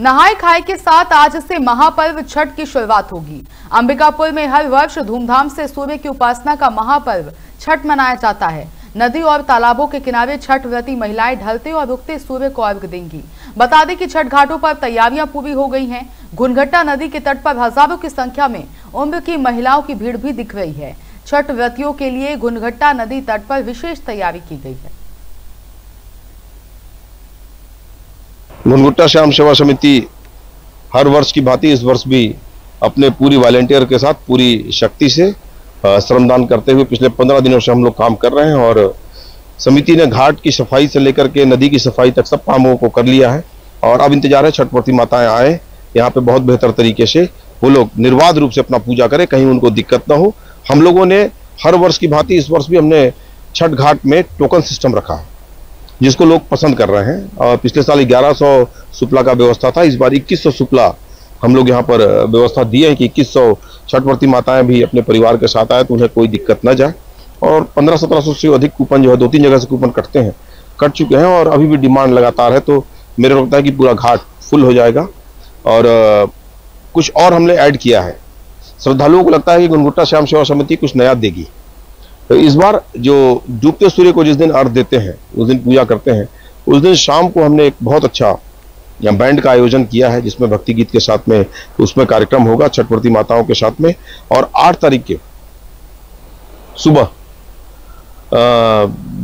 नहाय खाए के साथ आज से महापर्व छठ की शुरुआत होगी। अंबिकापुर में हर वर्ष धूमधाम से सूर्य की उपासना का महापर्व छठ मनाया जाता है। नदी और तालाबों के किनारे छठ व्रती महिलाएँ ढलते और रुकते सूर्य को अर्घ देंगी। बता दें कि छठ घाटों पर तैयारियाँ पूरी हो गई हैं। घुनघट्टा नदी के तट पर हज़ारों की संख्या में उम्र की महिलाओं की भीड़ भी दिख रही है। छठ व्रतियों के लिए घुनघट्टा नदी तट पर विशेष तैयारी की गई है। घुनगुट्टा श्याम सेवा समिति हर वर्ष की भांति इस वर्ष भी अपने पूरी वॉलेंटियर के साथ पूरी शक्ति से श्रमदान करते हुए पिछले पंद्रह दिनों से हम लोग काम कर रहे हैं और समिति ने घाट की सफ़ाई से लेकर के नदी की सफ़ाई तक सब कामों को कर लिया है और अब इंतज़ार है छठवर्ती माताएँ आए, यहाँ पे बहुत बेहतर तरीके से वो लोग निर्वाध रूप से अपना पूजा करें, कहीं उनको दिक्कत ना हो। हम लोगों ने हर वर्ष की भांति इस वर्ष भी हमने छठ घाट में टोकन सिस्टम रखा है। जिसको लोग पसंद कर रहे हैं। और पिछले साल 1100 सुपला का व्यवस्था था, इस बार 2100 सुपला हम लोग यहाँ पर व्यवस्था दिए हैं कि 2100 छठवर्ती माताएँ भी अपने परिवार के साथ आए तो उन्हें कोई दिक्कत न जाए। और 1500-1700 से अधिक कूपन जो है दो तीन जगह से कूपन कटते हैं, कट चुके हैं और अभी भी डिमांड लगातार है तो मेरे को लगता है कि पूरा घाट फुल हो जाएगा। और कुछ और हमने ऐड किया है। श्रद्धालुओं को लगता है कि गुनगुट्टा श्याम सेवा समिति कुछ नया देगी। तो इस बार जो डूबते सूर्य को जिस दिन अर्घ देते हैं, उस दिन पूजा करते हैं, उस दिन शाम को हमने एक बहुत अच्छा या बैंड का आयोजन किया है, जिसमें भक्ति गीत के साथ में उसमें कार्यक्रम होगा, छठवर्ती माताओं के साथ में, और आठ तारीख के सुबह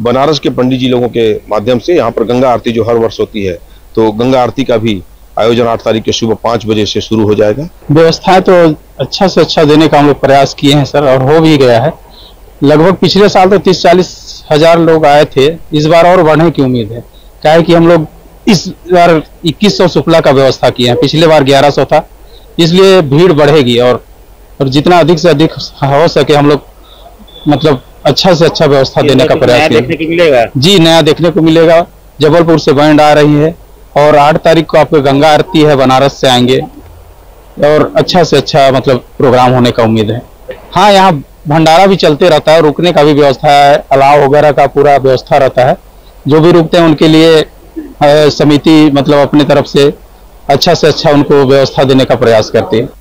बनारस के पंडित जी लोगों के माध्यम से यहाँ पर गंगा आरती जो हर वर्ष होती है तो गंगा आरती का भी आयोजन आठ तारीख के सुबह पाँच बजे से शुरू हो जाएगा। व्यवस्थाएँ तो अच्छा से अच्छा देने का हम लोग प्रयास किए हैं, सर, और हो भी गया है। लगभग पिछले साल तो तीस चालीस हज़ार लोग आए थे। इस बार और बढ़ने की उम्मीद है। क्या है कि हम लोग इस बार 2100 सुपला का व्यवस्था किए हैं। पिछले बार 1100 था। इसलिए भीड़ बढ़ेगी और और जितना अधिक से अधिक हो सके हम लोग मतलब अच्छा से अच्छा व्यवस्था देने का प्रयास नया किए। देखने को मिलेगा? जी नया देखने को मिलेगा। जबलपुर से बैंड आ रही है और आठ तारीख को आपको गंगा आरती है बनारस से आएँगे और अच्छा से अच्छा मतलब प्रोग्राम होने का उम्मीद है। हाँ यहाँ भंडारा भी चलते रहता है, रुकने का भी व्यवस्था है, अलाव वगैरह का पूरा व्यवस्था रहता है। जो भी रुकते हैं, उनके लिए समिति मतलब अपने तरफ़ से अच्छा से अच्छा उनको व्यवस्था देने का प्रयास करती है।